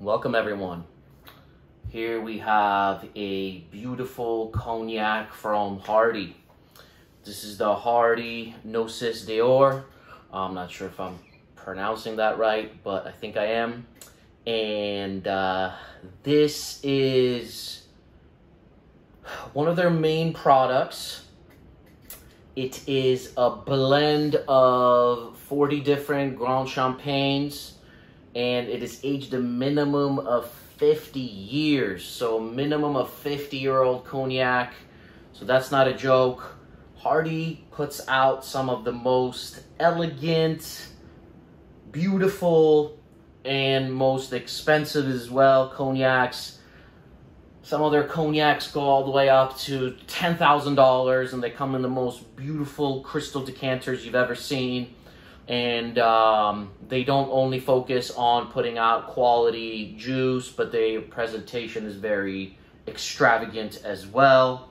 Welcome everyone. Here we have a beautiful cognac from Hardy. This is the Hardy Noces d'Or. I'm not sure if I'm pronouncing that right, but I think I am. And uh, this is one of their main products. It is a blend of 40 different Grand Champagnes, and it is aged a minimum of 50 years. So, minimum of 50 year old cognac. So, that's not a joke. Hardy puts out some of the most elegant, beautiful, and most expensive as well cognacs some of their cognacs go all the way up to $10,000 and they come in the most beautiful crystal decanters you've ever seen. And um, they don't only focus on putting out quality juice, but their presentation is very extravagant as well.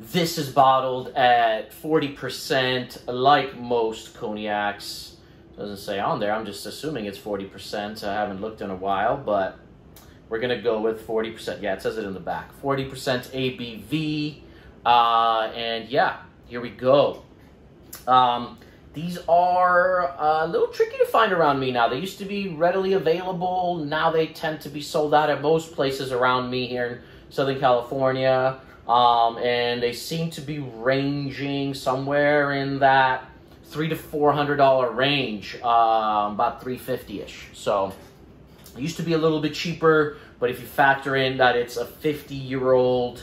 This is bottled at 40%, like most cognacs. Doesn't say on there, I'm just assuming it's 40%. I haven't looked in a while, but we're to go with 40%. Yeah, it says it in the back. 40% ABV. Uh, and yeah, here we go. Um, these are a little tricky to find around me now. They used to be readily available. Now they tend to be sold out at most places around me here in Southern California. Um, and they seem to be ranging somewhere in that three to four hundred dollar range, um, about three fifty ish. So it used to be a little bit cheaper, but if you factor in that it's a 50 year old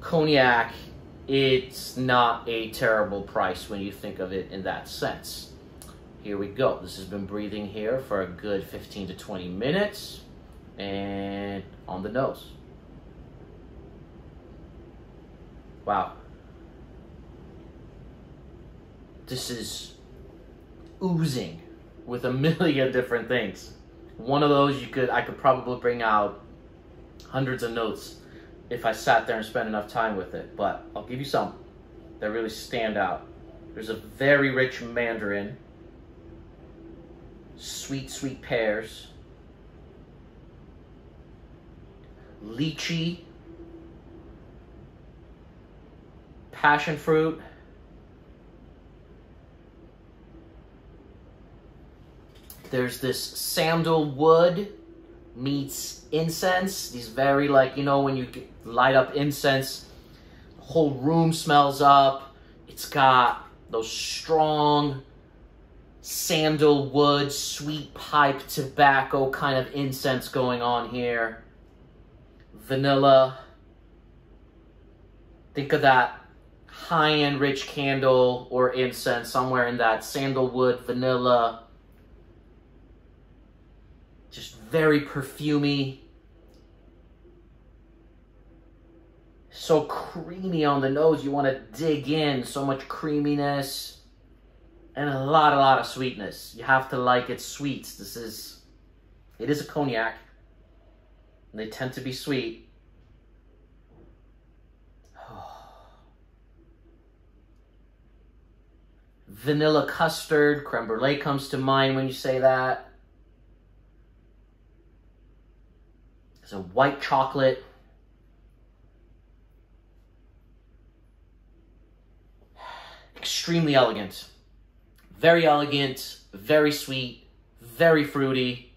cognac, it's not a terrible price when you think of it in that sense. Here we go. This has been breathing here for a good 15 to 20 minutes. And on the nose. Wow. This is oozing with a million different things one of those you could I could probably bring out hundreds of notes if I sat there and spent enough time with it. But I'll give you some that really stand out. There's a very rich mandarin, sweet, sweet pears, lychee, passion fruit, There's this sandalwood meets incense. These very like, you know, when you light up incense, the whole room smells up. It's got those strong sandalwood, sweet pipe tobacco kind of incense going on here. Vanilla. Think of that high-end rich candle or incense somewhere in that sandalwood, vanilla, just very perfumy. So creamy on the nose, you want to dig in. So much creaminess and a lot, a lot of sweetness. You have to like its sweets. This is, it is a cognac. And they tend to be sweet. Vanilla custard, creme brulee comes to mind when you say that. It's a white chocolate. Extremely elegant. Very elegant, very sweet, very fruity.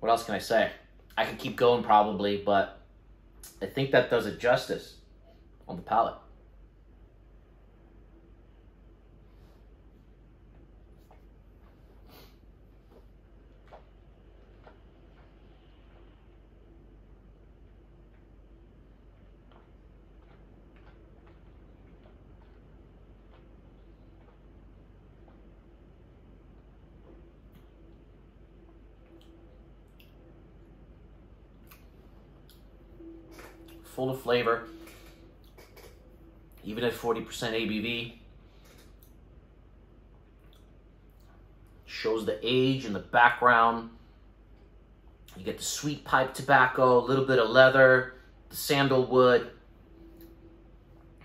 What else can I say? I could keep going probably, but I think that does it justice on the palate. Full of flavor, even at 40% ABV. Shows the age in the background. You get the sweet pipe tobacco, a little bit of leather, the sandalwood.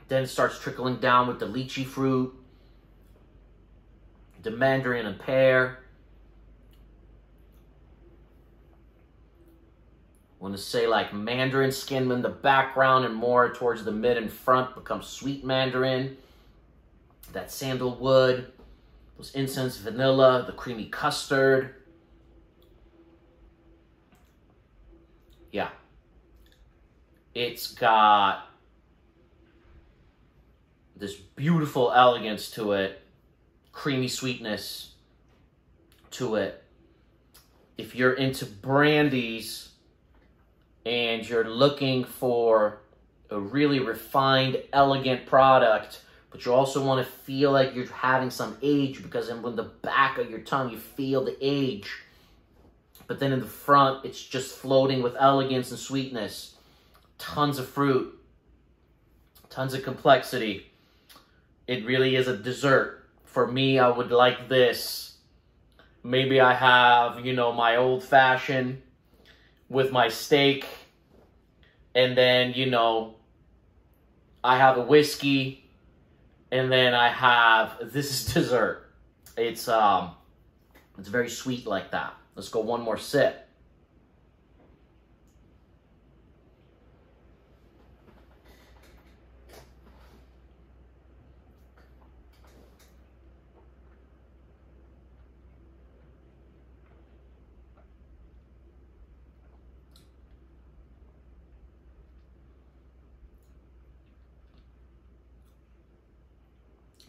Then starts trickling down with the lychee fruit. the mandarin and pear. Want to say like mandarin skin in the background and more towards the mid and front becomes sweet mandarin. That sandalwood, those incense vanilla, the creamy custard. Yeah. It's got this beautiful elegance to it, creamy sweetness to it. If you're into brandies, and you're looking for a really refined, elegant product, but you also want to feel like you're having some age because in the back of your tongue you feel the age. But then in the front, it's just floating with elegance and sweetness. Tons of fruit, tons of complexity. It really is a dessert. For me, I would like this. Maybe I have, you know, my old fashioned with my steak. And then, you know, I have a whiskey. And then I have, this is dessert. It's, um, it's very sweet like that. Let's go one more sip.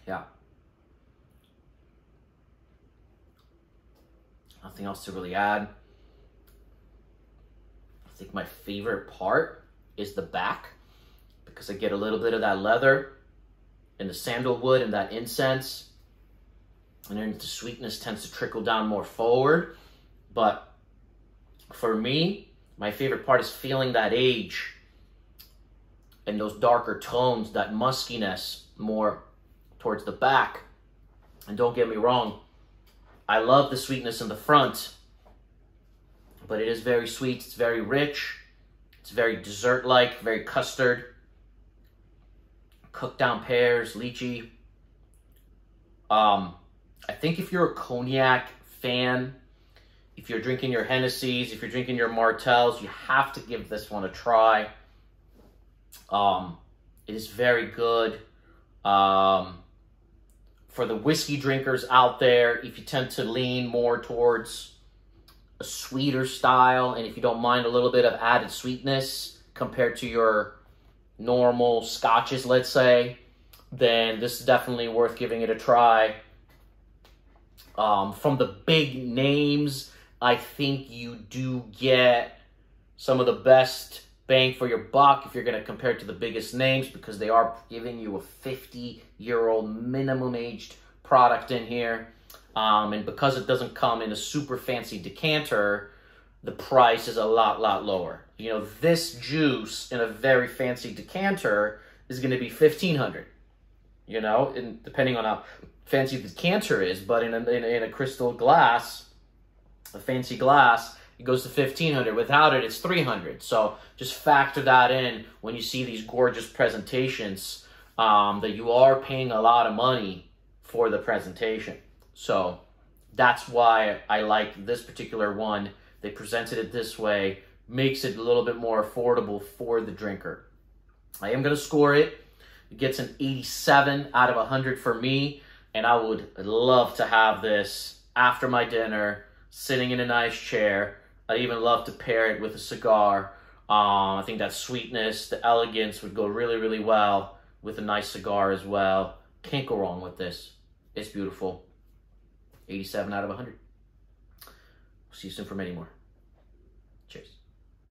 Yeah. Nothing else to really add. I think my favorite part is the back because I get a little bit of that leather and the sandalwood and that incense. And then the sweetness tends to trickle down more forward. But for me, my favorite part is feeling that age and those darker tones, that muskiness more towards the back. And don't get me wrong, I love the sweetness in the front, but it is very sweet. It's very rich. It's very dessert-like, very custard. Cooked down pears, lychee. Um, I think if you're a cognac fan, if you're drinking your Hennessy's, if you're drinking your Martells, you have to give this one a try. Um, it is very good. Um, for the whiskey drinkers out there, if you tend to lean more towards a sweeter style, and if you don't mind a little bit of added sweetness compared to your normal scotches, let's say, then this is definitely worth giving it a try. Um, from the big names, I think you do get some of the best bang for your buck if you're going to compare it to the biggest names because they are giving you a 50 year old minimum aged product in here. Um, and because it doesn't come in a super fancy decanter, the price is a lot, lot lower. You know, this juice in a very fancy decanter is going to be 1500 you know, and depending on how fancy the decanter is, but in a, in, in a crystal glass, a fancy glass, it goes to 1500 without it it's 300 so just factor that in when you see these gorgeous presentations um, that you are paying a lot of money for the presentation. So that's why i like this particular one. They presented it this way makes it a little bit more affordable for the drinker. I am going to score it. It gets an 87 out of 100 for me and i would love to have this after my dinner sitting in a nice chair I even love to pair it with a cigar. Um, I think that sweetness, the elegance would go really, really well with a nice cigar as well. Can't go wrong with this. It's beautiful. 87 out of 100. See you soon for many more. Cheers.